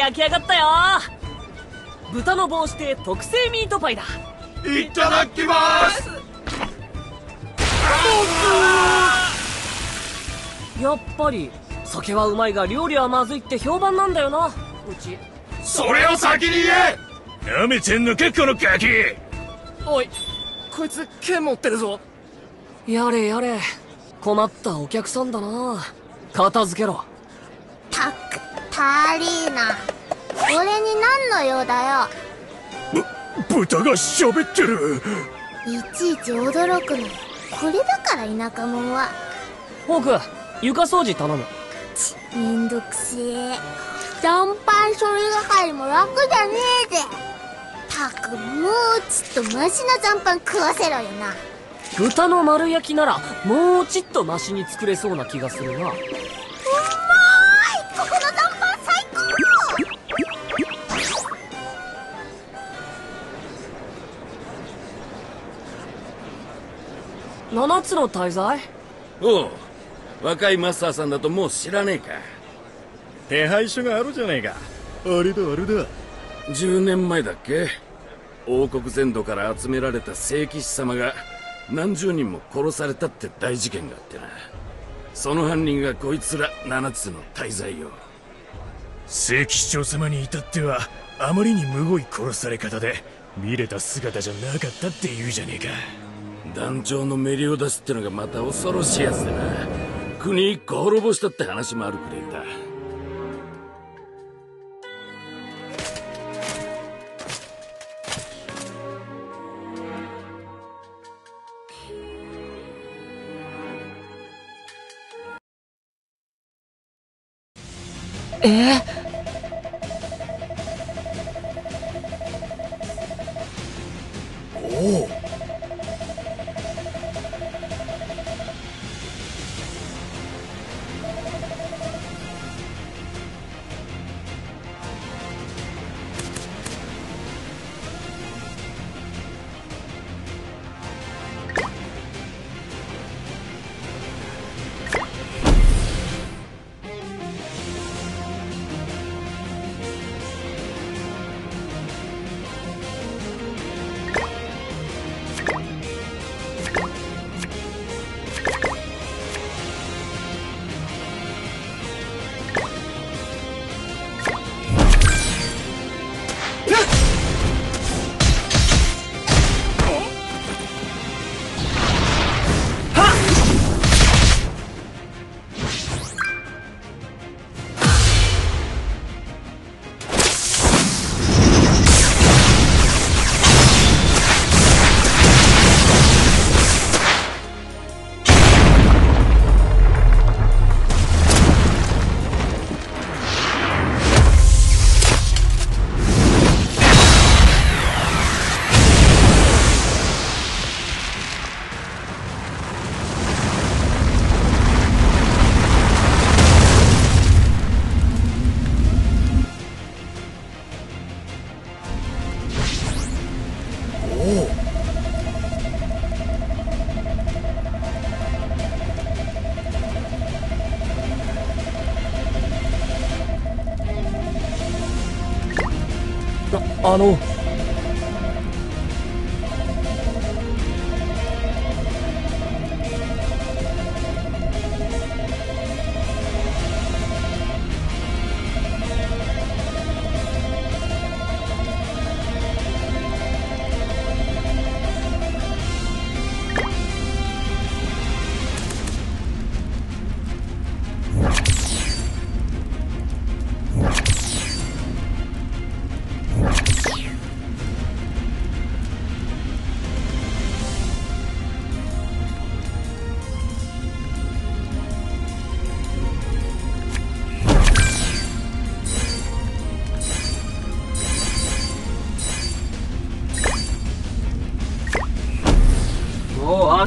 焼き上がったよ。豚の帽子で特製ミートパイだ。いただきます。やっぱり酒はうまいが料理はまずいって評判なんだよな。うち。それを先に言え。舐めてんのかこのガキ。おいこいつ剣持ってるぞ。やれやれ。困ったお客さんだな。片付けろ。たくタリーナ。俺に何の用だよ？豚が喋ってる。いちいち驚くの。これだから田舎者は。ホーク床掃除頼む。ちめんどくせえ。残飯処理係も楽じゃねえぜ。たくもうちっとマシな残飯食わせろよな。豚の丸焼きならもうちっとマシに作れそうな気がするなつの大罪？おう若いマスターさんだともう知らねえか。手配書があるじゃねえか。あれだあれだ。10年前だっけ？王国全土から集められた聖騎士様が何十人も殺されたって大事件があってな。その犯人がこいつら7つの大罪よ。聖騎士長様に至ってはあまりにむごい殺され方で見れた姿じゃなかったって言うじゃねえか団長のメリを出すってのがまた恐ろしいやつでな。国一個滅ぼしたって話もあるくらいだ。え？お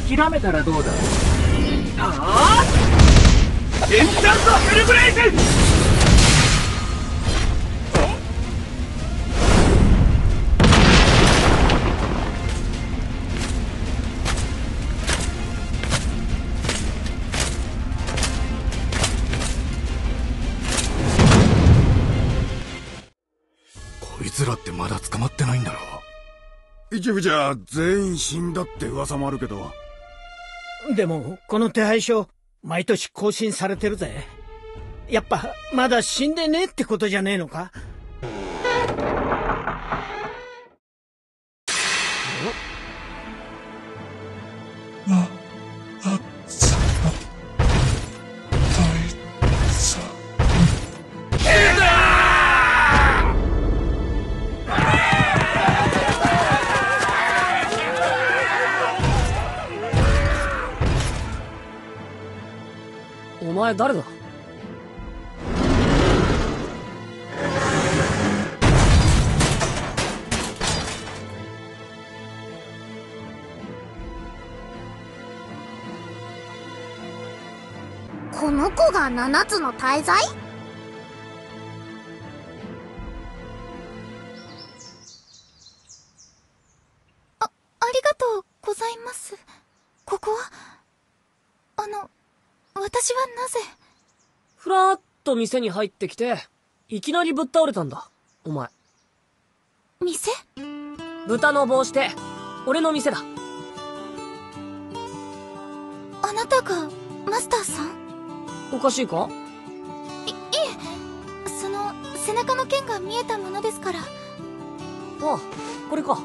諦めたらどうだ？ああエンチャントヘルブレイズ！つらってまだ捕まってないんだろ一部じゃ全員死んだって噂もあるけどでも、この手配書、毎年更新されてるぜ。やっぱ、まだ死んでねえってことじゃねえのか？前誰だ？この子が七つの大罪？と店に入ってきて、いきなりぶっ倒れたんだ。お前。店？豚の帽子で、俺の店だ。あなたがマスターさん？おかしいか？その、背中の剣が見えたものですから。ああ、これか。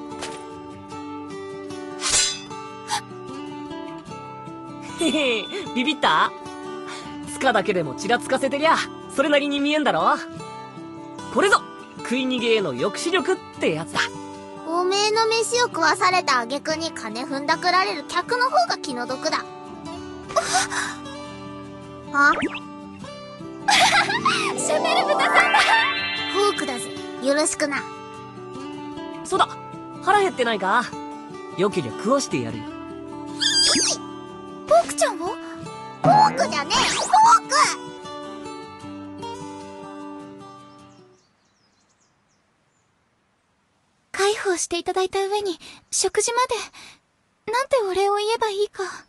へへ、ビビった？つかだけでもちらつかせてりゃ、それなりに見えんだろ？これぞ、食い逃げへの抑止力ってやつだ。おめえの飯を食わされた挙句に金踏んだくられる客の方が気の毒だ。あ？シャベル豚さんだフォークだぜ。よろしくな。そうだ、腹減ってないか？よけりゃ食わしてやるよ。ポークちゃんを？フォークしていただいた上に、食事まで、なんてお礼を言えばいいか。は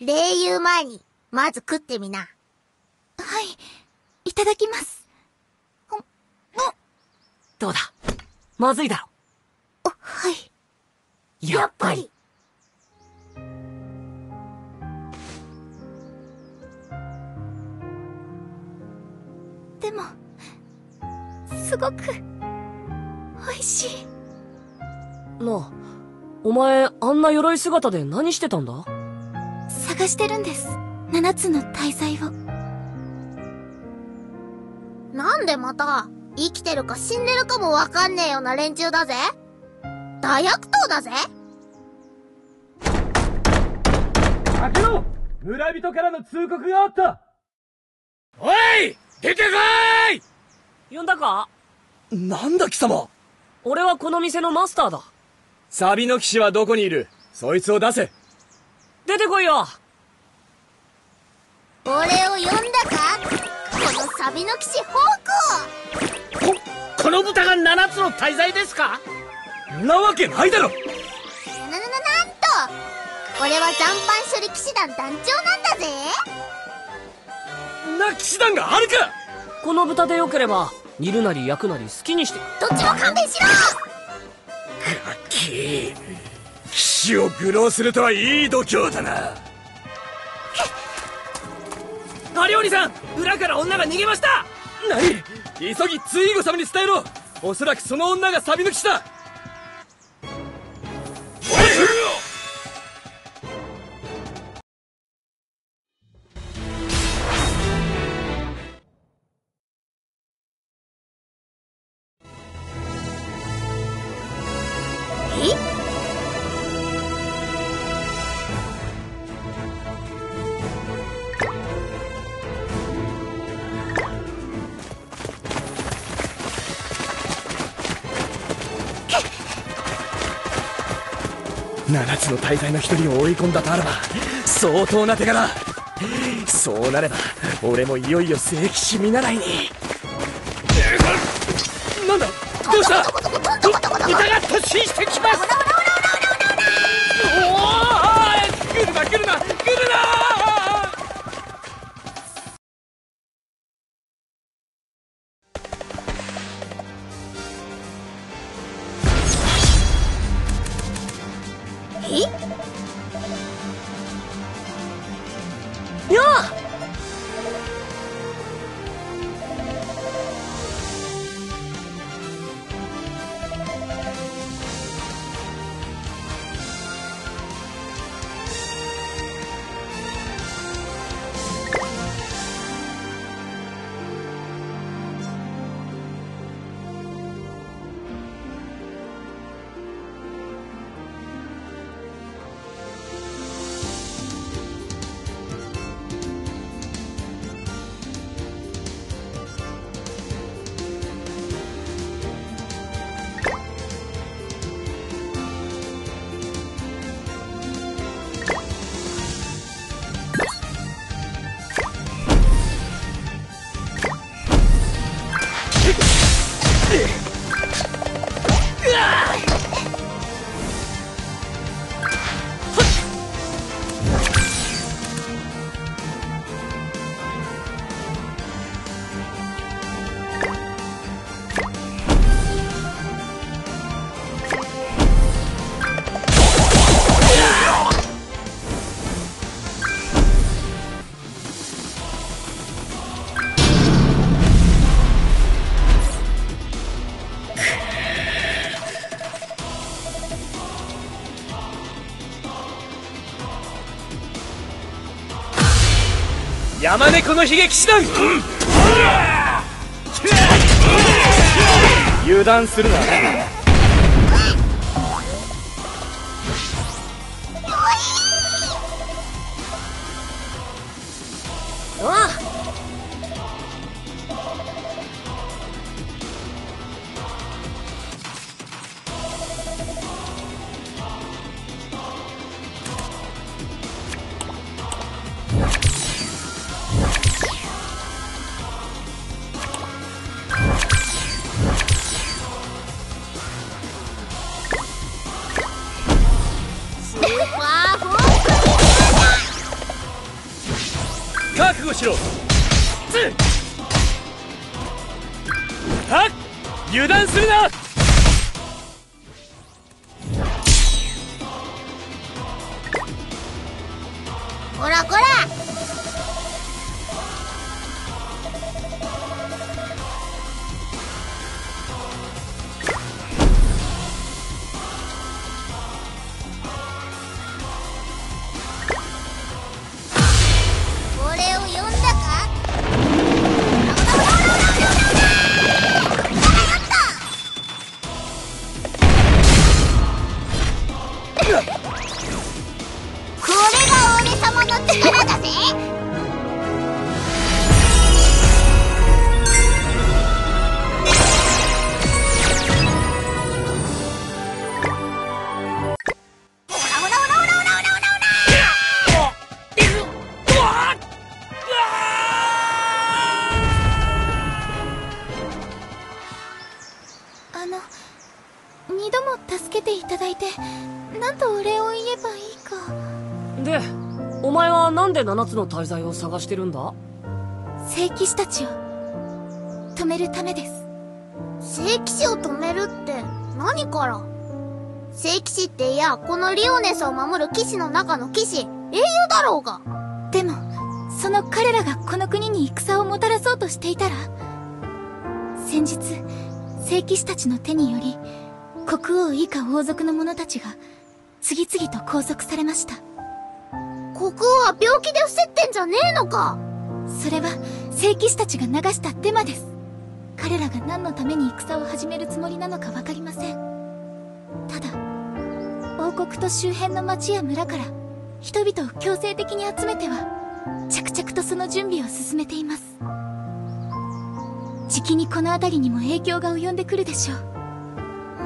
礼言う前に、まず食ってみな。い、いただきます。どうだ？まずいだろ。はい。やっぱり。でも、すごく、美味しい。なあ、お前、あんな鎧姿で何してたんだ？探してるんです。七つの大罪を。なんでまた、生きてるか死んでるかもわかんねえような連中だぜ。大悪党だぜ。開けろ！村人からの通告があった。おい！出てこい！呼んだか？なんだ貴様！俺はこの店のマスターだ。サビの騎士はどこにいる？そいつを出せ。出てこいよ。俺を呼んだか？このサビの騎士ホークを。こ、この豚が七つの大罪ですか？なわけないだろ。な、な、な、なんと。俺は残飯処理騎士団団長なんだぜ。な騎士団があるか。この豚でよければ、煮るなり焼くなり好きにして。どっちも勘弁しろき騎士を愚弄するとはいい度胸だな。マリオニさん裏から女が逃げました。何？急ぎツイーゴ様に伝えろ。おそらくその女がサビ抜きした。7つの大罪の一人を追い込んだとあらば相当な手柄。そうなれば俺もいよいよ聖騎士見習いに。なんだどうした？疑った突進してきます。おお来るな来るな。Ugh. 山猫の悲劇師団うん油断するな。おうで七つの大罪を探してるんだ？聖騎士たちを。止めるためです。聖騎士を止めるって何から？聖騎士っていやこのリオネスを守る騎士の中の騎士。英雄だろうが。でもその彼らがこの国に戦をもたらそうとしていたら先日聖騎士たちの手により国王以下王族の者たちが次々と拘束されました国王は病気で伏せってんじゃねえのか。それは聖騎士たちが流したデマです。彼らが何のために戦を始めるつもりなのか分かりません。ただ王国と周辺の町や村から人々を強制的に集めては着々とその準備を進めています。じきにこの辺りにも影響が及んでくるでしょう。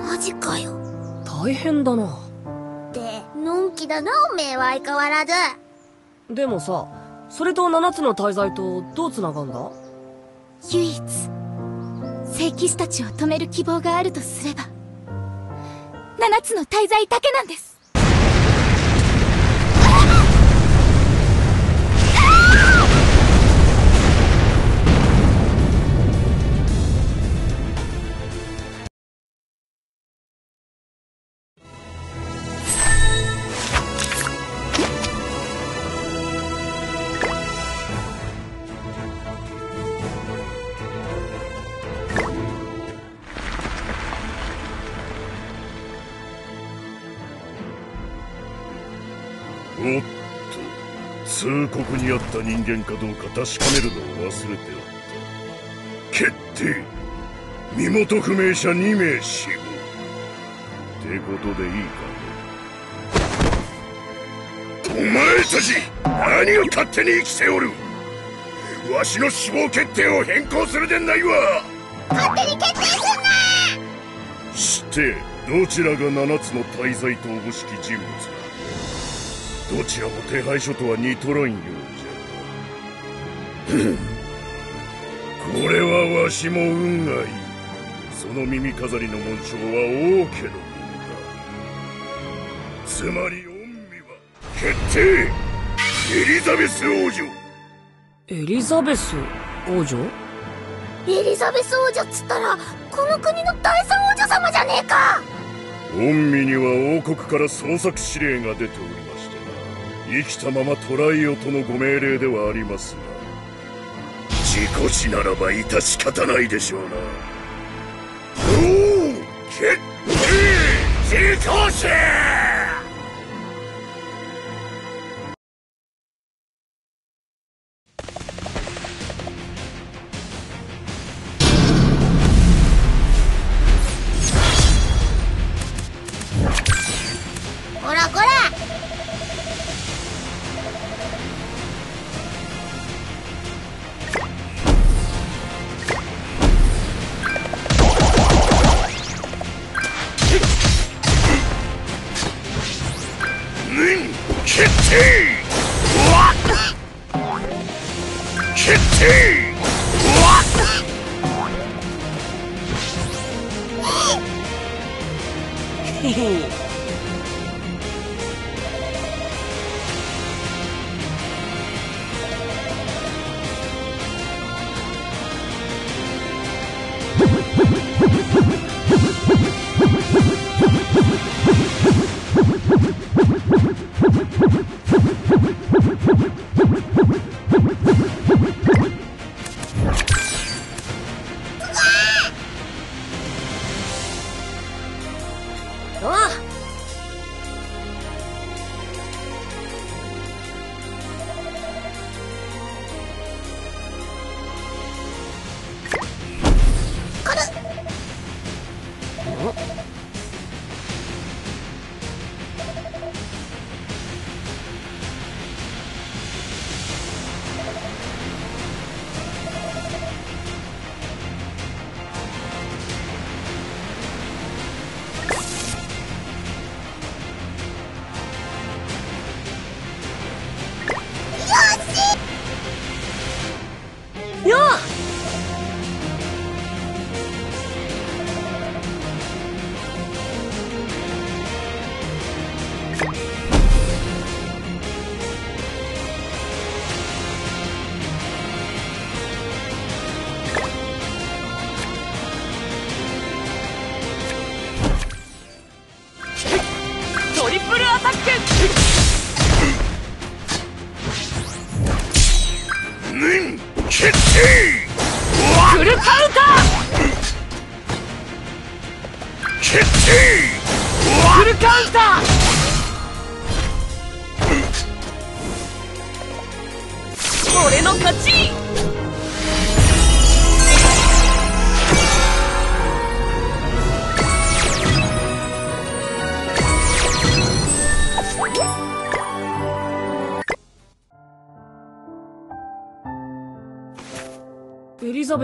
マジかよ。大変だな。でのんきだなおめえは相変わらずでもさそれと七つの大罪とどう繋がんだ？唯一聖騎士たちを止める希望があるとすれば七つの大罪だけなんです。通告にあった人間かどうか確かめるのを忘れておった。決定。身元不明者2名死亡ってことでいいかお前たち何を勝手に生きておる。わしの死亡決定を変更するでないわ。勝手に決定すんな！してどちらが七つの大罪とおぼしき人物だどちらも手配書とは似とらんようじゃ。これはわしも運がいい。その耳飾りの紋章は王家のものだ。つまり御身は決定。エリザベス王女。エリザベス王女？エリザベス王女っつったらこの国の第三王女様じゃねえか。御身には王国から捜索指令が出ており生きたまま捕らえよとのご命令ではありますが事故死ならば致し方ないでしょうな。おお決定!事故死!へへあ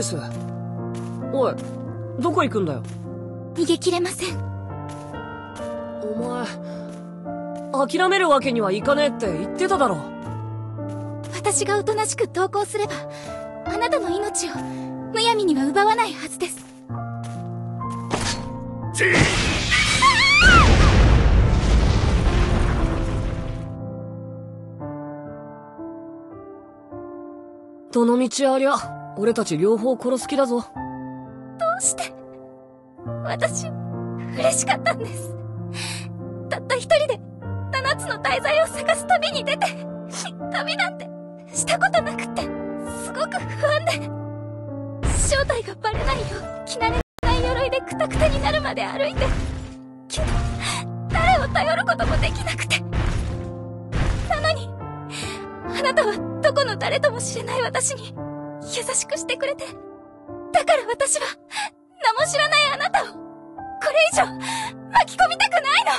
エリザベスおいどこ行くんだよ？逃げ切れません。お前諦めるわけにはいかねえって言ってただろ。私がおとなしく投降すればあなたの命をむやみには奪わないはずです。どの道ありゃ？俺たち両方殺す気だぞ。どうして？私嬉しかったんです。たった一人で七つの大罪を探す旅に出て旅なんてしたことなくてすごく不安で。正体がバレないよう着慣れない鎧でクタクタになるまで歩いてけど誰を頼ることもできなくて。なのにあなたはどこの誰とも知れない私に優しくしてくれて。だから私は名も知らないあなたをこれ以上巻き込みたくないの。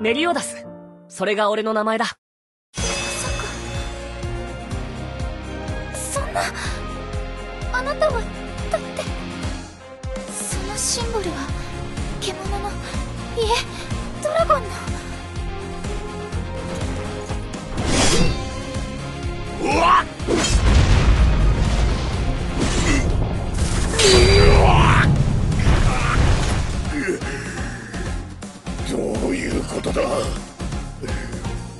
メリオダスそれが俺の名前だ。そんなあなたはだってそのシンボルは獣のいえドラゴンのどういうことだ？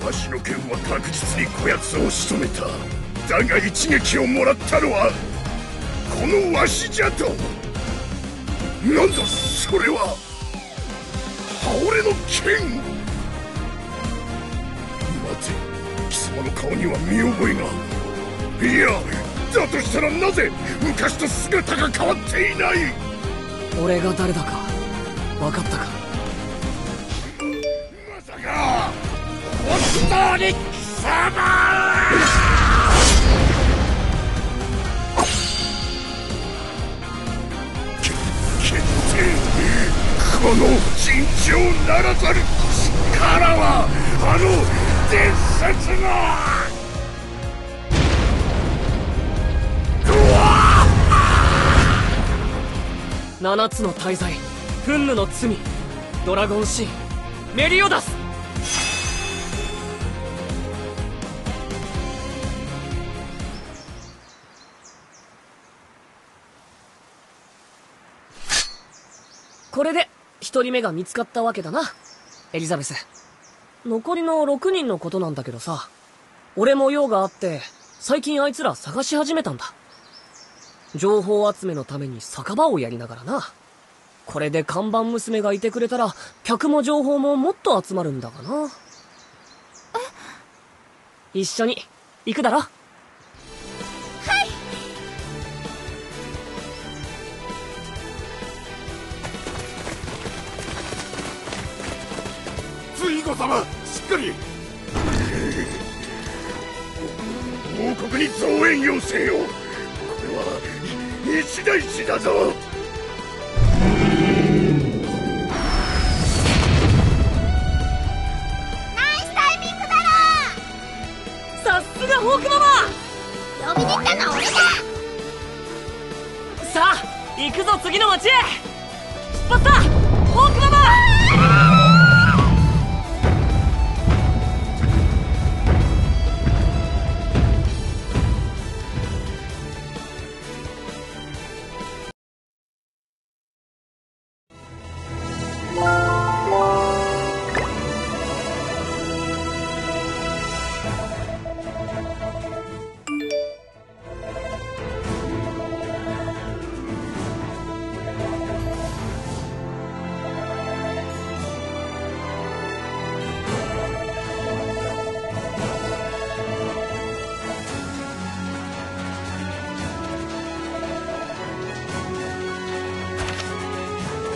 わしの剣は確実にこやつを仕留めただが一撃をもらったのはこのわしじゃと。なんだそれは。俺の剣貴様の顔には見覚えが。いやだとしたらなぜ昔と姿が変わっていない？俺が誰だか分かったか？まさか本当に貴様け決定この尋常ならざる力はあのつの大罪フンの罪ドラゴンシーンメリオダス。これで1人目が見つかったわけだなエリザベス。残りの6人のことなんだけどさ俺も用があって最近あいつら探し始めたんだ。情報集めのために酒場をやりながらな。これで看板娘がいてくれたら客も情報ももっと集まるんだがな。一緒に行くだろ。ツイゴ様かり。王国に増援要請を。これは一大事だぞ。ナイスタイミングださすがホークママろ呼びに行ったのは俺だ。さあ行くぞ次の街へ。出発だホークママ